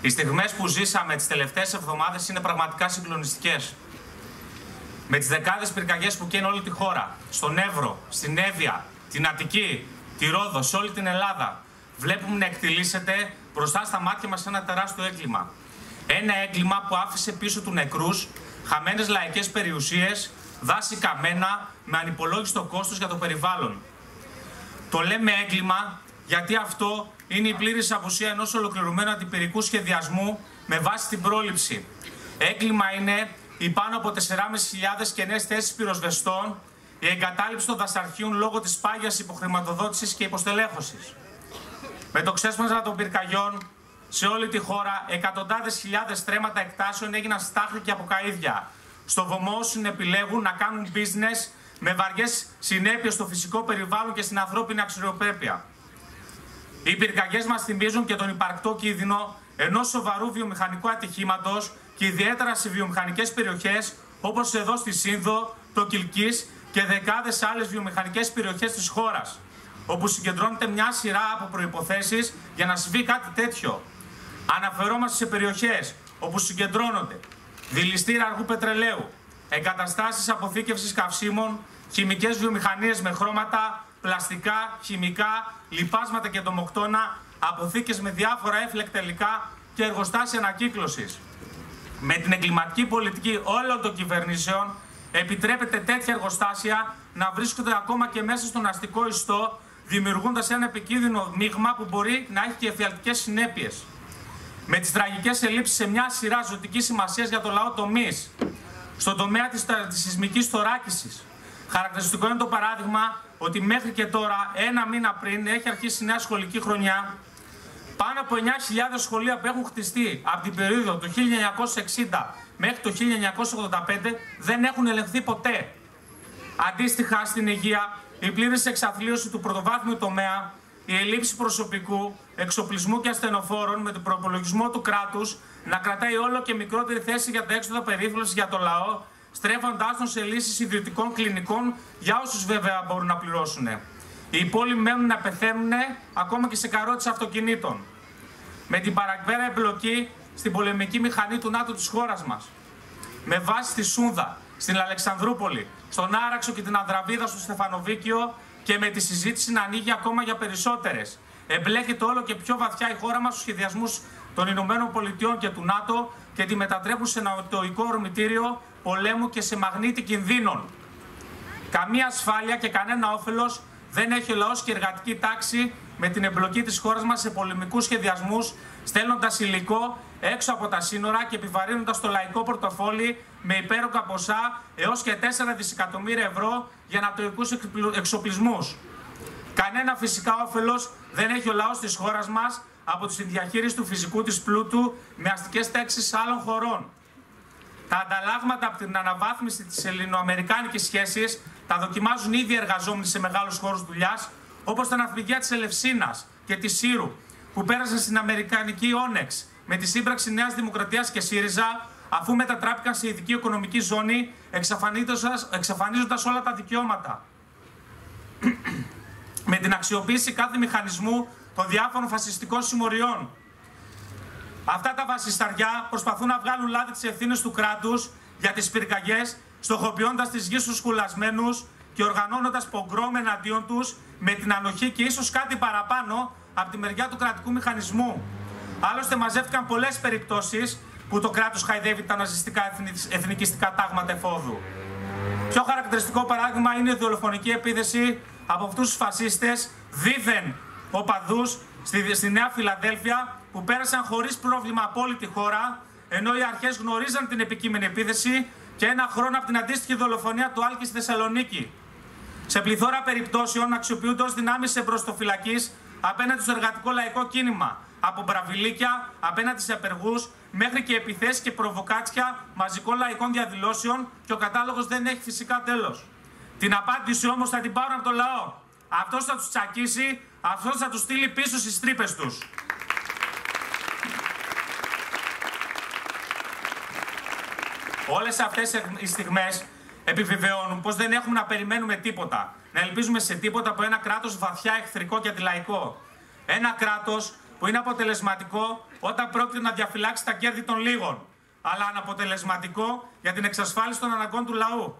Οι στιγμές που ζήσαμε τις τελευταίες εβδομάδες είναι πραγματικά συγκλονιστικές. Με τις δεκάδες πυρκαγιές που καίνε όλη τη χώρα, στον Εύρο, στην Εύβοια, την Αττική, τη Ρόδο, σε όλη την Ελλάδα, βλέπουμε να εκτιλήσεται μπροστά στα μάτια μας ένα τεράστιο έγκλημα. Ένα έγκλημα που άφησε πίσω του νεκρούς, χαμένες λαϊκές περιουσίες, δάση καμένα, με ανυπολόγιστο κόστος για το περιβάλλον. Το λέμε έγκλημα γιατί αυτό είναι η πλήρης απουσία ενός ολοκληρωμένου αντιπυρικού σχεδιασμού με βάση την πρόληψη. Έγκλημα είναι οι πάνω από 4.500 κενές θέσεις πυροσβεστών, η εγκατάλειψη των δασαρχείων λόγω της πάγιας υποχρηματοδότησης και υποστελέχωσης. Με το ξέσπασμα των πυρκαγιών σε όλη τη χώρα, εκατοντάδες χιλιάδες στρέμματα εκτάσεων έγιναν στάχλοι και αποκαίδια. Στο βωμό επιλέγουν να κάνουν business με βαριές συνέπειες στο φυσικό περιβάλλον και στην ανθρώπινη αξιοπρέπεια. Οι πυρκαγιές μας θυμίζουν και τον υπαρκτό κίνδυνο ενός σοβαρού βιομηχανικού ατυχήματος και ιδιαίτερα σε βιομηχανικές περιοχές όπως εδώ στη Σύνδο, το Κιλκή και δεκάδες άλλες βιομηχανικές περιοχές της χώρας, όπου συγκεντρώνεται μια σειρά από προποθέσει για να συμβεί κάτι τέτοιο. Αναφερόμαστε σε περιοχές όπου συγκεντρώνονται δηληστήρα αργού πετρελαίου, εγκαταστάσεις αποθήκευσης καυσίμων, χημικές βιομηχανίες με χρώματα, πλαστικά, χημικά, λιπάσματα και τομοκτώνα, αποθήκες με διάφορα έφλεκτα υλικά και εργοστάσια ανακύκλωσης. Με την εγκληματική πολιτική όλων των κυβερνήσεων επιτρέπεται τέτοια εργοστάσια να βρίσκονται ακόμα και μέσα στον αστικό ιστό, δημιουργώντας ένα επικίνδυνο μείγμα που μπορεί να έχει και εφιαλτικές συνέπειες. Με τις τραγικές ελλείψεις σε μια σειρά ζωτικής σημασίας για το λαό τομεί, στον τομέα της σεισμικής θωράκισης. Χαρακτηριστικό είναι το παράδειγμα ότι μέχρι και τώρα, ένα μήνα πριν, έχει αρχίσει η νέα σχολική χρονιά. Πάνω από 9.000 σχολεία που έχουν χτιστεί από την περίοδο του 1960 μέχρι το 1985 δεν έχουν ελεγχθεί ποτέ. Αντίστοιχα, στην υγεία, η πλήρης εξαθλίωση του πρωτοβάθμιου τομέα, η ελλείψη προσωπικού, εξοπλισμού και ασθενοφόρων με τον προπολογισμό του κράτους να κρατάει όλο και μικρότερη θέση για τα έξοδα περίθαλψης για το λαό στρέφοντάς τον σε λύσεις ιδιωτικών κλινικών για όσους βέβαια μπορούν να πληρώσουν. Οι υπόλοιποι μένουν να πεθαίνουν ακόμα και σε καρότσι αυτοκινήτων. Με την παρακβέρα εμπλοκή στην πολεμική μηχανή του ΝΑΤΟ της χώρας μας. Με βάση στη Σούδα, στην Αλεξανδρούπολη, στον Άραξο και την Ανδραβίδα στο Στεφανοβίκιο και με τη συζήτηση να ανοίγει ακόμα για περισσότερες. Εμπλέκεται όλο και πιο βαθιά η χώρα μας στους σχεδιασμούς των Ηνωμένων Πολιτειών και του ΝΑΤΟ και τη μετατρέπουν σε ναοτοϊκό ορμητήριο πολέμου και σε μαγνήτη κινδύνων. Καμία ασφάλεια και κανένα όφελος δεν έχει ο λαός και η εργατική τάξη με την εμπλοκή της χώρας μας σε πολεμικούς σχεδιασμούς, στέλνοντας υλικό έξω από τα σύνορα και επιβαρύνοντας το λαϊκό πορτοφόλι με υπέροκα ποσά έως και 4 δισεκατομμύρια ευρώ για νατοικού εξοπλισμούς. Κανένα φυσικά όφελος δεν έχει ο λαός της χώρας μας από τη διαχείριση του φυσικού της πλούτου με αστικές τάξεις άλλων χωρών. Τα ανταλλάγματα από την αναβάθμιση της ελληνοαμερικάνικης σχέσης τα δοκιμάζουν ήδη εργαζόμενοι σε μεγάλους χώρους δουλειάς, όπως τα ναυπηγεία της Ελευσίνας και της Σύρου, που πέρασαν στην Αμερικανική Όνεξ με τη σύμπραξη Νέας Δημοκρατίας και ΣΥΡΙΖΑ, αφού μετατράπηκαν σε ειδική οικονομική ζώνη, εξαφανίζοντας όλα τα δικαιώματα. με την αξιοποίηση κάθε μηχανισμού των διάφορων φασιστικών συμμοριών Αυτά τα βασισταριά προσπαθούν να βγάλουν λάδι τις ευθύνες του κράτους για τις πυρκαγιές, στοχοποιώντας τις γης στου σκουλασμένου και οργανώνοντας πογκρόμ εναντίον τους με την ανοχή και ίσως κάτι παραπάνω από τη μεριά του κρατικού μηχανισμού. Άλλωστε, μαζεύτηκαν πολλές περιπτώσεις που το κράτος χαϊδεύει τα ναζιστικά εθνικιστικά τάγματα εφόδου. Πιο χαρακτηριστικό παράδειγμα είναι η δολοφονική επίθεση από αυτούς τους φασίστες, δίθεν οπαδούς στη, στη Νέα Φιλαδέλφια, που πέρασαν χωρίς πρόβλημα από όλη τη χώρα, ενώ οι αρχές γνωρίζαν την επικείμενη επίθεση και ένα χρόνο από την αντίστοιχη δολοφονία του Άλκη στη Θεσσαλονίκη. Σε πληθώρα περιπτώσεων αξιοποιούνται ως δυνάμεις εμπροστοφυλακή απέναντι στο εργατικό λαϊκό κίνημα. Από μπραβιλίκια απέναντι σε απεργούς μέχρι και επιθέσεις και προβοκάτσια μαζικών λαϊκών διαδηλώσεων και ο κατάλογος δεν έχει φυσικά τέλος. Την απάντηση όμως θα την πάρουν από το λαό. Αυτός θα τους τσακίσει, αυτός θα τους στείλει πίσω στις τρύπες τους. Όλες αυτές οι στιγμές επιβεβαιώνουν πως δεν έχουμε να περιμένουμε τίποτα. Να ελπίζουμε σε τίποτα από ένα κράτος βαθιά εχθρικό και αντιλαϊκό. Ένα κράτος που είναι αποτελεσματικό όταν πρόκειται να διαφυλάξει τα κέρδη των λίγων, αλλά αναποτελεσματικό για την εξασφάλιση των αναγκών του λαού.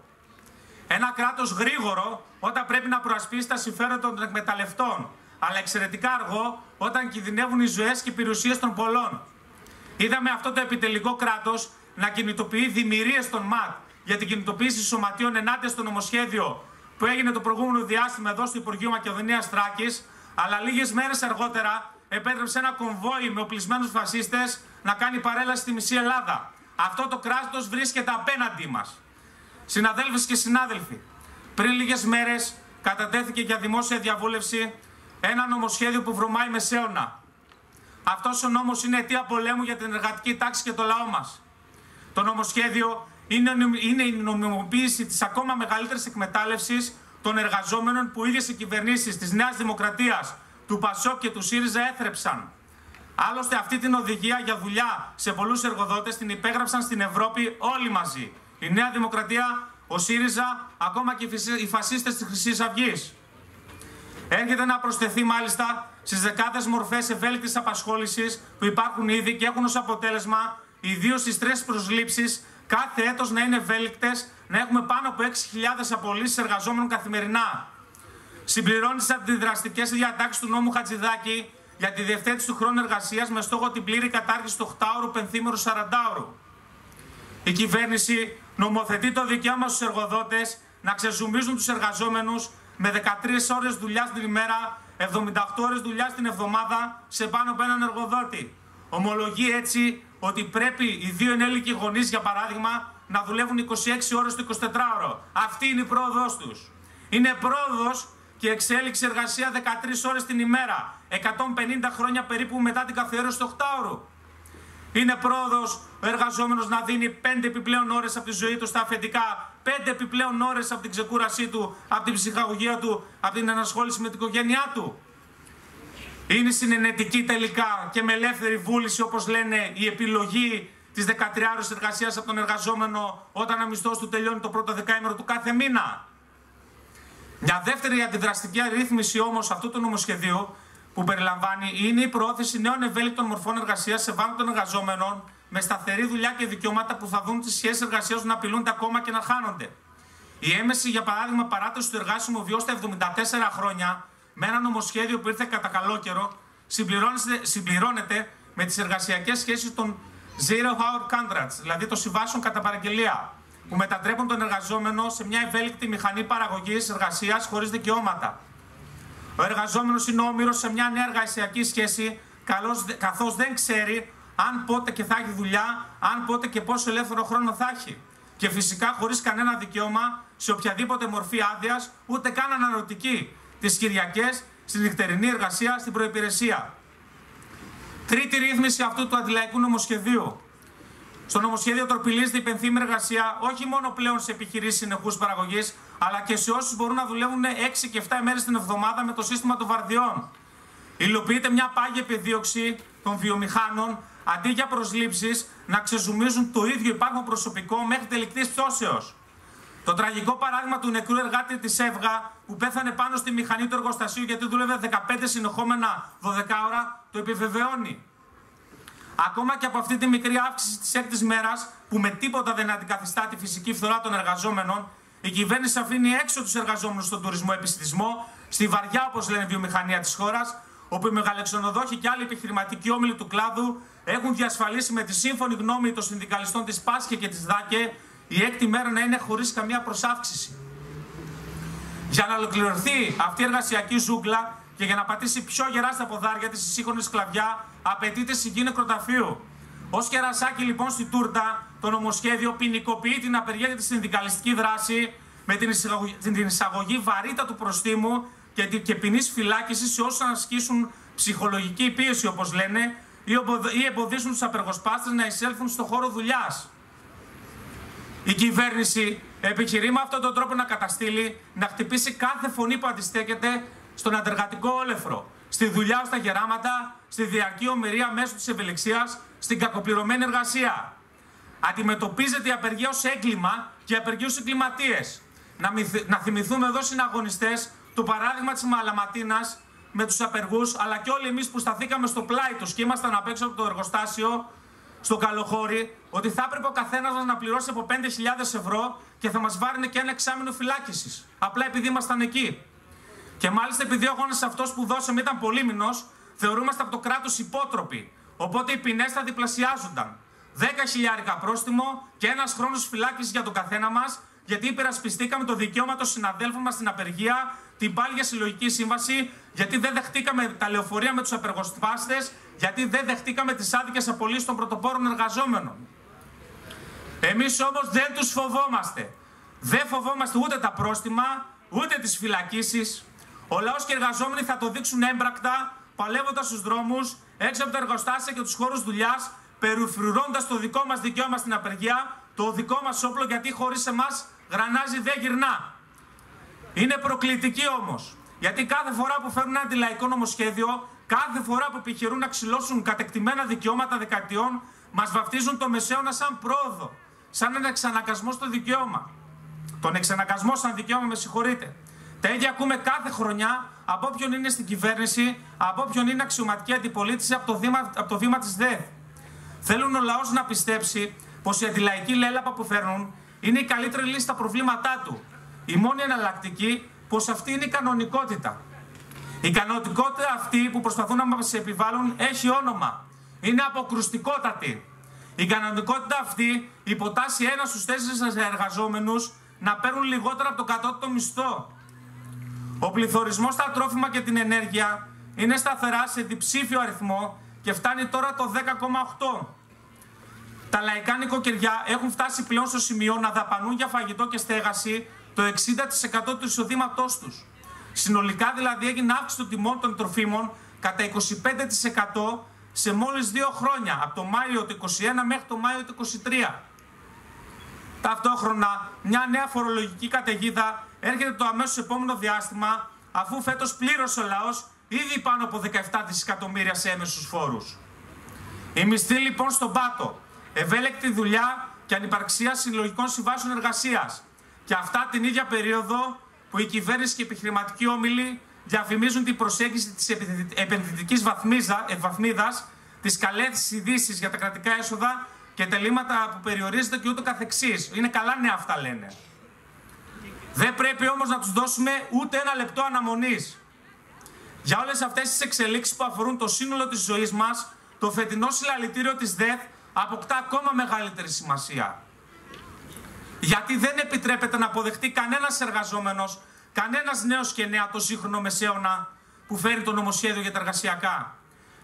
Ένα κράτος γρήγορο όταν πρέπει να προασπίσει τα συμφέροντα των εκμεταλλευτών, αλλά εξαιρετικά αργό όταν κινδυνεύουν οι ζωές και οι περιουσίες των πολλών. Είδαμε αυτό το επιτελικό κράτος να κινητοποιεί δημιουργίες των ΜΑΤ για την κινητοποίηση σωματείων ενάντια στο νομοσχέδιο που έγινε το προηγούμενο διάστημα εδώ στο Υπουργείο Μακεδονίας Τράκη, αλλά λίγες μέρες αργότερα επέτρεψε ένα κομβόι με οπλισμένους φασίστες να κάνει παρέλαση στη μισή Ελλάδα. Αυτό το κράτος βρίσκεται απέναντί μας. Συναδέλφες και συνάδελφοι, πριν λίγες μέρες κατατέθηκε για δημόσια διαβούλευση ένα νομοσχέδιο που βρωμάει μεσαίωνα. Αυτός ο νόμος είναι αιτία πολέμου για την εργατική τάξη και το λαό μας. Το νομοσχέδιο είναι, είναι η νομιμοποίηση της ακόμα μεγαλύτερης εκμετάλλευσης των εργαζόμενων που οι ίδιες οι κυβερνήσεις της Νέας Δημοκρατίας, του Πασόκ και του ΣΥΡΙΖΑ έθρεψαν. Άλλωστε, αυτή την οδηγία για δουλειά σε πολλούς εργοδότες την υπέγραψαν στην Ευρώπη όλοι μαζί. Η Νέα Δημοκρατία, ο ΣΥΡΙΖΑ, ακόμα και οι φασίστες της Χρυσής Αυγής. Έρχεται να προσθεθεί μάλιστα στις δεκάδες μορφές ευέλικτης απασχόλησης που υπάρχουν ήδη και έχουν ως αποτέλεσμα ιδίως στις τρεις προσλήψεις κάθε έτος να είναι ευέλικτες, να έχουμε πάνω από 6.000 απολύσεις εργαζόμενων καθημερινά. Συμπληρώνεις τις αντιδραστικές διατάξεις του νόμου Χατζηδάκη για τη διευθέτηση του χρόνου εργασίας με στόχο την πλήρη κατάργηση του 8ωρου, πενθήμερου, 40ωρου. Η κυβέρνηση νομοθετεί το δικαίωμα στους εργοδότες να ξεζουμίζουν τους εργαζόμενους με 13 ώρες δουλειά την ημέρα, 78 ώρες δουλειά την εβδομάδα σε πάνω από έναν εργοδότη. Ομολογεί έτσι ότι πρέπει οι δύο ενήλικοι γονείς, για παράδειγμα, να δουλεύουν 26 ώρες το 24ωρο. Αυτή είναι η πρόοδός τους. Είναι πρόοδος και εξέλιξη εργασία 13 ώρες την ημέρα. 150 χρόνια περίπου μετά την καθιέρωση του 8ωρου. Είναι πρόοδος ο εργαζόμενος να δίνει 5 επιπλέον ώρες από τη ζωή του στα αφεντικά, 5 επιπλέον ώρες από την ξεκούρασή του, από την ψυχαγωγία του, από την ενασχόληση με την οικογένειά του. Είναι συνενετική τελικά και με ελεύθερη βούληση, όπως λένε, η επιλογή της 13 ώρες εργασίας από τον εργαζόμενο όταν ο μισθός του τελειώνει το πρώτο δεκαήμερο του κάθε μήνα. Μια δεύτερη αντιδραστική αρρύθμιση όμως αυτού του νομοσχεδίου που περιλαμβάνει είναι η προώθηση νέων ευέλικτων μορφών εργασίας σε βάρο των εργαζόμενων με σταθερή δουλειά και δικαιώματα που θα δουν τις σχέσεις εργασίας να απειλούνται ακόμα και να χάνονται. Η έμεση, για παράδειγμα, παράταση του εργάσιμου βίου στα 74 χρόνια με ένα νομοσχέδιο που ήρθε κατά καλό καιρό, συμπληρώνεται με τις εργασιακές σχέσεις των Zero Hour Contracts, δηλαδή των συμβάσεων κατά παραγγελία, που μετατρέπουν τον εργαζόμενο σε μια ευέλικτη μηχανή παραγωγής εργασίας χωρίς δικαιώματα. Ο εργαζόμενος είναι όμοιρο σε μια νέα εργασιακή σχέση, καθώς δεν ξέρει αν πότε και θα έχει δουλειά, αν πότε και πόσο ελεύθερο χρόνο θα έχει. Και φυσικά χωρίς κανένα δικαίωμα σε οποιαδήποτε μορφή άδειας, ούτε καν αναρωτική, τις Κυριακές, στη νυχτερινή εργασία, στην προϋπηρεσία. Τρίτη ρύθμιση αυτού του αντιλαϊκού νομοσχεδίου. Στο νομοσχέδιο τροπηλίζεται η πενθήμερη εργασία όχι μόνο πλέον σε επιχειρήσεις συνεχούς παραγωγής, αλλά και σε όσους μπορούν να δουλεύουν 6 και 7 μέρε την εβδομάδα με το σύστημα των βαρδιών. Υλοποιείται μια πάγια επιδίωξη των βιομηχάνων αντί για προσλήψεις να ξεζουμίζουν το ίδιο υπάρχον προσωπικό μέχρι τελική πτώσεως. Το τραγικό παράδειγμα του νεκρού εργάτη της ΕΒΓΑ που πέθανε πάνω στη μηχανή του εργοστασίου γιατί δούλευε 15 συνεχόμενα 12 ώρα το επιβεβαιώνει. Ακόμα και από αυτή τη μικρή αύξηση της έκτης μέρας που με τίποτα δεν αντικαθιστά τη φυσική φθορά των εργαζόμενων, η κυβέρνηση αφήνει έξω τους εργαζόμενους στον τουρισμό επιστημισμό, στη βαριά όπως λένε βιομηχανία της χώρας, όπου οι μεγαλεξονοδόχοι και άλλοι επιχειρηματικοί όμιλοι του κλάδου έχουν διασφαλίσει με τη σύμφωνη γνώμη των συνδικαλιστών της Πάσχε και της ΔΑΚΕ η έκτη μέρα να είναι χωρίς καμία προσάυξηση. Για να ολοκληρωθεί αυτή η εργασιακή ζούγκλα και για να πατήσει πιο γερά στα ποδάρια της η σύγχρονη σκλαβιά, απαιτείται συγγύη νεκροταφείου. Ω κερασάκι λοιπόν στη τούρτα, το νομοσχέδιο ποινικοποιεί την απεργία και τη συνδικαλιστική δράση με την εισαγωγή, την εισαγωγή βαρύτητα του προστίμου και, και ποινής φυλάκισης σε όσους ασκήσουν ψυχολογική πίεση, όπως λένε, ή εμποδίσουν τους απεργοσπάστες να εισέλθουν στο χώρο δουλειάς. Η κυβέρνηση επιχειρεί με αυτόν τον τρόπο να καταστήλει, να χτυπήσει κάθε φωνή που αντιστέκεται στον αντεργατικό όλεφρο, στη δουλειά στα γεράματα, στη διαρκή ομοιρία μέσω της ευελιξίας, στην κακοπληρωμένη εργασία. Αντιμετωπίζεται η απεργία ως έγκλημα και απεργία ως εγκληματίες. Να, να θυμηθούμε εδώ συναγωνιστές το παράδειγμα της Μαλαματίνας με τους απεργούς, αλλά και όλοι εμείς που σταθήκαμε στο πλάι τους και ήμασταν απ' έξω από το εργοστάσιο, στο καλοχώρι, ότι θα έπρεπε ο καθένας μας να πληρώσει από 5.000 ευρώ και θα μας βάρινε και ένα εξάμεινο φυλάκισης. Απλά επειδή ήμασταν εκεί. Και μάλιστα επειδή ο αγώνα αυτός που δώσαμε ήταν πολύμηνος, θεωρούμαστε από το κράτος υπότροποι. Οπότε οι ποινές θα διπλασιάζονταν. 10 χιλιάρικα πρόστιμο και ένας χρόνος φυλάκισης για τον καθένα μας, γιατί υπερασπιστήκαμε το δικαίωμα των συναδέλφων μας στην απεργία, την πάλι συλλογική σύμβαση, γιατί δεν δεχτήκαμε τα λεωφορεία με τους απεργοσπάστες, γιατί δεν δεχτήκαμε τις άδικες απολύσεις των πρωτοπόρων εργαζόμενων. Εμείς όμως δεν τους φοβόμαστε. Δεν φοβόμαστε ούτε τα πρόστιμα, ούτε τις φυλακίσεις. Ο λαός και οι εργαζόμενοι θα το δείξουν έμπρακτα, παλεύοντας στους δρόμους, έξω από τα εργοστάσια και τους χώρους δουλειάς, περιφρουρώντα το δικό μας δικαίωμα στην απεργία, το δικό μας όπλο, γιατί χωρίς εμάς γρανάζει δεν γυρνά. Είναι προκλητική όμως. Γιατί κάθε φορά που φέρνουν ένα αντιλαϊκό νομοσχέδιο, κάθε φορά που επιχειρούν να ξυλώσουν κατεκτημένα δικαιώματα δεκαετιών, μας βαφτίζουν το μεσαίωνα σαν πρόοδο. Σαν ένα εξαναγκασμό στο δικαίωμα. Τον εξαναγκασμό σαν δικαίωμα, με συγχωρείτε. Τα ίδια ακούμε κάθε χρονιά από όποιον είναι στην κυβέρνηση, από όποιον είναι αξιωματική αντιπολίτευση από το, βήμα, από το βήμα της ΔΕΔ. Θέλουν ο λαός να πιστέψει πως η αντιλαϊκή λέλαπα που φέρνουν είναι η καλύτερη λύση στα προβλήματά του. Η μόνη εναλλακτική πως αυτή είναι η κανονικότητα. Η κανονικότητα αυτή που προσπαθούν να μας επιβάλλουν έχει όνομα. Είναι αποκρουστικότατη. Η κανονικότητα αυτή υποτάσσει ένα στους τέσσερις εργαζόμενους να παίρνουν λιγότερα από το κατώτατο μισθό. Ο πληθωρισμός στα τρόφιμα και την ενέργεια είναι σταθερά σε διψήφιο αριθμό και φτάνει τώρα το 10,8. Τα λαϊκά νοικοκυριά έχουν φτάσει πλέον στο σημείο να δαπανούν για φαγητό και στέγαση το 60% του εισοδήματός τους. Συνολικά δηλαδή έγινε αύξηση των τιμών των τροφίμων κατά 25% σε μόλις δύο χρόνια, από το Μάιο του 2021 μέχρι το Μάιο του 2023. Ταυτόχρονα, μια νέα φορολογική καταιγίδα έρχεται το αμέσως επόμενο διάστημα, αφού φέτος πλήρωσε ο λαός ήδη πάνω από 17 δισεκατομμύρια σε έμεσους φόρους. Η μισθή λοιπόν στον πάτο, ευέλικτη δουλειά και ανυπαρξία συλλογικών συμβάσεων εργασίας. Και αυτά την ίδια περίοδο που η κυβέρνηση και οι επιχειρηματικοί όμιλοι διαφημίζουν την προσέγγιση της επενδυτικής βαθμίδας, τις καλές ειδήσεις για τα κρατικά έσοδα και τελήματα που περιορίζεται και ούτω καθεξής. Είναι καλά νέα αυτά λένε. Δεν πρέπει όμως να τους δώσουμε ούτε ένα λεπτό αναμονής. Για όλες αυτές τις εξελίξεις που αφορούν το σύνολο της ζωής μας, το φετινό συλλαλητήριο της ΔΕΘ αποκτά ακόμα μεγαλύτερη σημασία. Γιατί δεν επιτρέπεται να αποδεχτεί κανένας εργαζόμενος, κανένας νέος και νέα το σύγχρονο μεσαίωνα που φέρει το νομοσχέδιο για τα εργασιακά.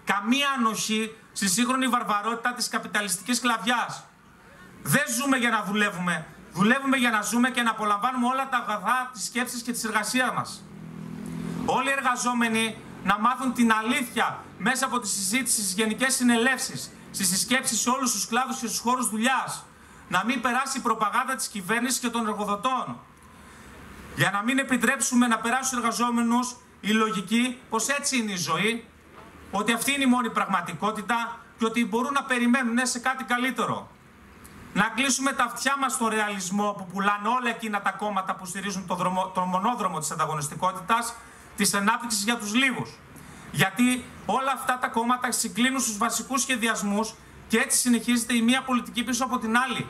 Καμία ανοχή στη σύγχρονη βαρβαρότητα της καπιταλιστικής σκλαβιάς. Δεν ζούμε για να δουλεύουμε. Δουλεύουμε για να ζούμε και να απολαμβάνουμε όλα τα αγαθά της σκέψης και της εργασίας μας. Όλοι οι εργαζόμενοι να μάθουν την αλήθεια μέσα από τη συζήτηση στις γενικές συνελεύσεις, στις συσκέψεις σε όλους τους κλάδους και στους χώρους δουλειάς. Να μην περάσει η προπαγάνδα της κυβέρνησης και των εργοδοτών. Για να μην επιτρέψουμε να περάσουν στους εργαζόμενους η λογική πως έτσι είναι η ζωή, ότι αυτή είναι η μόνη πραγματικότητα και ότι μπορούν να περιμένουν σε κάτι καλύτερο. Να κλείσουμε τα αυτιά μας στο ρεαλισμό που πουλάνε όλα εκείνα τα κόμματα που στηρίζουν το, δρομο, το μονόδρομο της ανταγωνιστικότητας, της ανάπτυξης για τους λίγους. Γιατί όλα αυτά τα κόμματα συγκλίνουν στους βασικούς σχεδιασμούς και έτσι συνεχίζεται η μία πολιτική πίσω από την άλλη.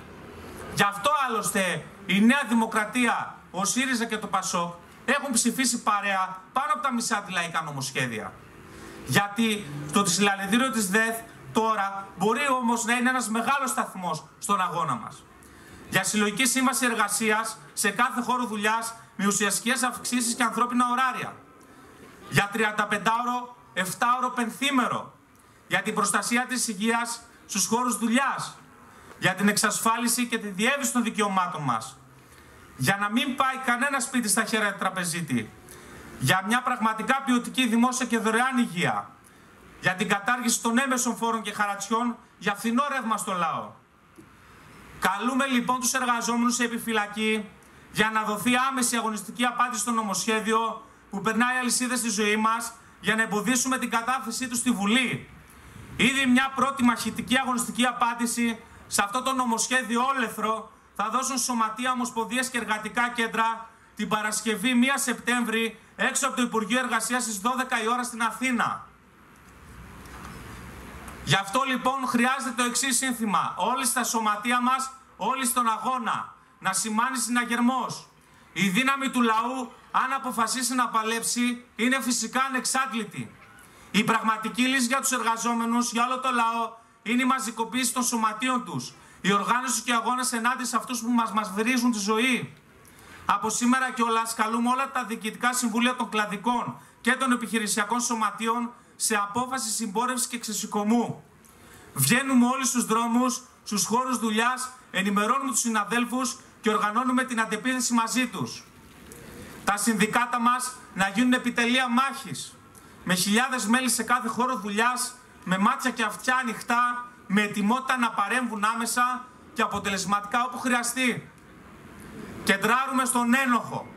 Γι' αυτό άλλωστε η Νέα Δημοκρατία, ο ΣΥΡΙΖΑ και το ΠΑΣΟΚ έχουν ψηφίσει παρέα πάνω από τα μισά τη λαϊκά νομοσχέδια. Γιατί το συλλαλητήριο της ΔΕΘ τώρα μπορεί όμως να είναι ένας μεγάλος σταθμός στον αγώνα μας. Για συλλογική σύμβαση εργασίας σε κάθε χώρο δουλειάς με ουσιαστικές αυξήσεις και ανθρώπινα ωράρια. Για 35ωρο, 7ωρο πενθήμερο. Για την προστασία της υγείας στους χώρους δουλειάς. Για την εξασφάλιση και τη διεύθυνση των δικαιωμάτων μας. Για να μην πάει κανένα σπίτι στα χέρια του τραπεζίτη για μια πραγματικά ποιοτική δημόσια και δωρεάν υγεία, για την κατάργηση των έμεσων φόρων και χαρατσιών, για φθηνό ρεύμα στο λαό. Καλούμε λοιπόν τους εργαζόμενους σε επιφυλακή για να δοθεί άμεση αγωνιστική απάντηση στο νομοσχέδιο που περνάει αλυσίδες στη ζωή μας για να εμποδίσουμε την κατάθεσή τους στη Βουλή. Ήδη μια πρώτη μαχητική αγωνιστική απάντηση σε αυτό το νομοσχέδιο όλεθρο θα δώσουν σωματεία, ομοσπονδίες και εργατικά κέντρα την Παρασκευή 1 Σεπτέμβρη έξω από το Υπουργείο Εργασίας στις 12 η ώρα στην Αθήνα. Γι' αυτό λοιπόν χρειάζεται το εξής σύνθημα. Όλοι στα σωματεία μας, όλοι στον αγώνα. Να σημάνει συναγερμός. Η δύναμη του λαού, αν αποφασίσει να παλέψει, είναι φυσικά ανεξάντλητη. Η πραγματική λύση για τους εργαζόμενους, για όλο το λαό, είναι η μαζικοποίηση των σωματείων τους. Η οργάνωση και αγώνα ενάντια σε αυτούς που μας, μας βρίζουν τη ζωή. Από σήμερα και όλα καλούμε όλα τα διοικητικά συμβούλια των κλαδικών και των επιχειρησιακών σωματείων σε απόφαση συμπόρευσης και ξεσηκωμού. Βγαίνουμε όλοι στους δρόμους, στους χώρους δουλειάς, ενημερώνουμε τους συναδέλφους και οργανώνουμε την αντεπίθεση μαζί τους. Τα συνδικάτα μας να γίνουν επιτελεία μάχης, με χιλιάδες μέλη σε κάθε χώρο δουλειάς, με μάτια και αυτιά ανοιχτά, με ετοιμότητα να παρέμβουν άμεσα και αποτελεσματικά όπου χρειαστεί. Κεντράρουμε στον ένοχο,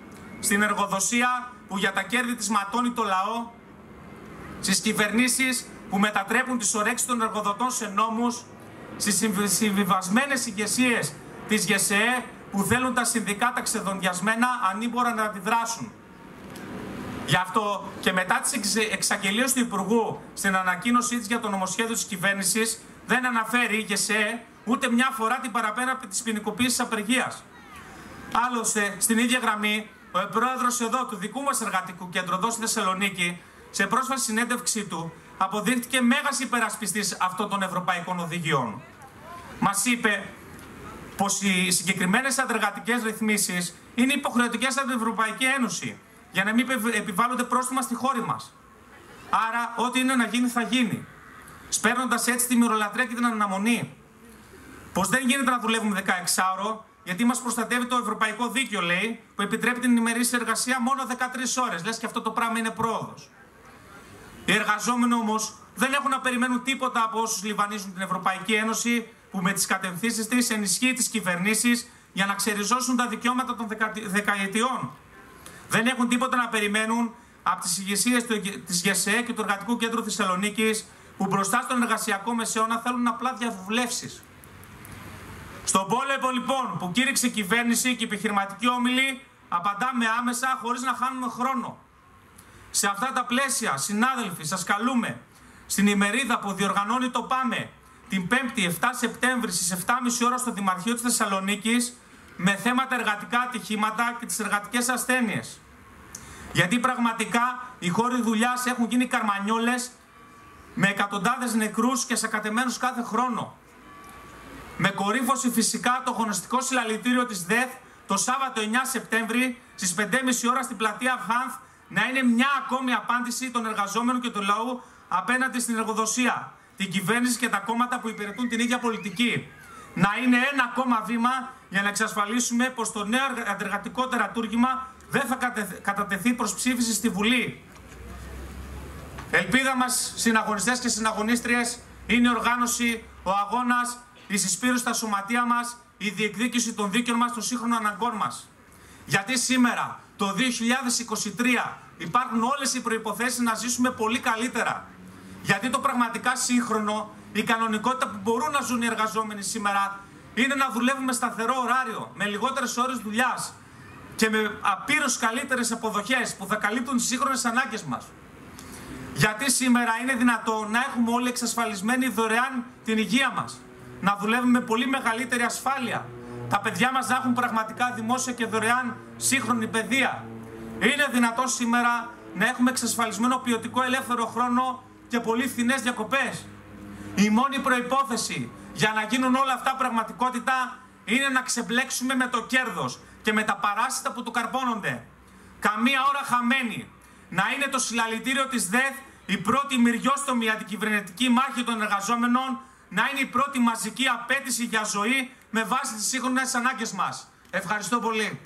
στην εργοδοσία που για τα κέρδη της ματώνει το λαό, στις κυβερνήσεις που μετατρέπουν τις ορέξεις των εργοδοτών σε νόμους, στις συμβιβασμένες ηγεσίες της ΓΕΣΕΕ που θέλουν τα συνδικάτα ξεδοντιασμένα ανήμπορα να αντιδράσουν. Γι' αυτό και μετά τις εξαγγελίες του Υπουργού στην ανακοίνωσή της για το νομοσχέδιο της κυβέρνησης δεν αναφέρει η ΓΕΣΕΕ ούτε μια φορά την παραπέρα της ποινικοποίησης απεργίας. Άλλωστε, στην ίδια γραμμή, ο πρόεδρος εδώ του δικού μας εργατικού κέντρου εδώ στη Θεσσαλονίκη, σε πρόσφατη συνέντευξή του, αποδείχτηκε μέγας υπερασπιστής αυτών των ευρωπαϊκών οδηγιών. Μας είπε πως οι συγκεκριμένες αντεργατικές ρυθμίσεις είναι υποχρεωτικές από την Ευρωπαϊκή Ένωση για να μην επιβάλλονται πρόστιμα στη χώρα μας. Άρα, ό,τι είναι να γίνει θα γίνει. Σπέρνοντας έτσι τη μυρολατρεία και την αναμονή. Πως δεν γίνεται να δουλεύουμε 16ωρο, γιατί μας προστατεύει το Ευρωπαϊκό Δίκαιο, λέει, που επιτρέπει την ημερήσια εργασία μόνο 13 ώρες. Λες και αυτό το πράγμα είναι πρόοδος. Οι εργαζόμενοι όμως δεν έχουν να περιμένουν τίποτα από όσους λιβανίζουν την Ευρωπαϊκή Ένωση, που με τις κατευθύνσεις της ενισχύει τις κυβερνήσεις για να ξεριζώσουν τα δικαιώματα των δεκα... δεκαετιών. Δεν έχουν τίποτα να περιμένουν από τις ηγεσίες της ΓΕΣΕ και του Εργατικού Κέντρου Θεσσαλονίκης, που μπροστά στον εργασιακό μεσαίωνα θέλουν απλά διαβουλεύσεις. Στον πόλεμο λοιπόν που κήρυξε η κυβέρνηση και η επιχειρηματική όμιλη, απαντάμε άμεσα χωρίς να χάνουμε χρόνο. Σε αυτά τα πλαίσια, συνάδελφοι, σας καλούμε στην ημερίδα που διοργανώνει το ΠΑΜΕ την 5η 7 Σεπτέμβρη στις 7.30 ώρα στο Δημαρχείο της Θεσσαλονίκης με θέματα εργατικά ατυχήματα και τις εργατικές ασθένειες. Γιατί πραγματικά οι χώροι δουλειάς έχουν γίνει καρμανιόλες με εκατοντάδες νεκρούς και σακατεμένους κάθε χρόνο. Με κορύφωση φυσικά το γνωστικό συλλαλητήριο της ΔΕΘ το Σάββατο 9 Σεπτέμβρη στις 5.30 ώρα στην πλατεία Χάνθ να είναι μια ακόμη απάντηση των εργαζόμενων και του λαού απέναντι στην εργοδοσία, την κυβέρνηση και τα κόμματα που υπηρετούν την ίδια πολιτική. Να είναι ένα ακόμα βήμα για να εξασφαλίσουμε πως το νέο αντεργατικό τερατούργημα δεν θα κατατεθεί προς ψήφιση στη Βουλή. Ελπίδα μας συναγωνιστές και συναγωνίστριες είναι η οργάνωση, ο αγώνας, η συσπήρωση στα σωματεία μας, η διεκδίκηση των δίκαιων μας, των σύγχρονων αναγκών μας. Γιατί σήμερα το 2023 υπάρχουν όλες οι προϋποθέσεις να ζήσουμε πολύ καλύτερα. Γιατί το πραγματικά σύγχρονο, η κανονικότητα που μπορούν να ζουν οι εργαζόμενοι σήμερα είναι να δουλεύουμε σταθερό ωράριο, με λιγότερες ώρες δουλειάς και με απείρως καλύτερες αποδοχές που θα καλύπτουν τις σύγχρονες ανάγκες μας. Γιατί σήμερα είναι δυνατό να έχουμε όλοι εξασφαλισμένη δωρεάν την υγεία μας. Να δουλεύουμε με πολύ μεγαλύτερη ασφάλεια τα παιδιά μας να έχουν πραγματικά δημόσια και δωρεάν σύγχρονη παιδεία. Είναι δυνατό σήμερα να έχουμε εξασφαλισμένο ποιοτικό ελεύθερο χρόνο και πολύ φθηνές διακοπές. Η μόνη προϋπόθεση για να γίνουν όλα αυτά πραγματικότητα είναι να ξεμπλέξουμε με το κέρδος και με τα παράσιτα που του καρπώνονται. Καμία ώρα χαμένη. Να είναι το συλλαλητήριο της ΔΕΘ η πρώτη μυριόστομη αντικυβερνητική μάχη των εργαζόμενων, να είναι η πρώτη μαζική απέτηση για ζωή με βάση τις σύγχρονες ανάγκες μας. Ευχαριστώ πολύ.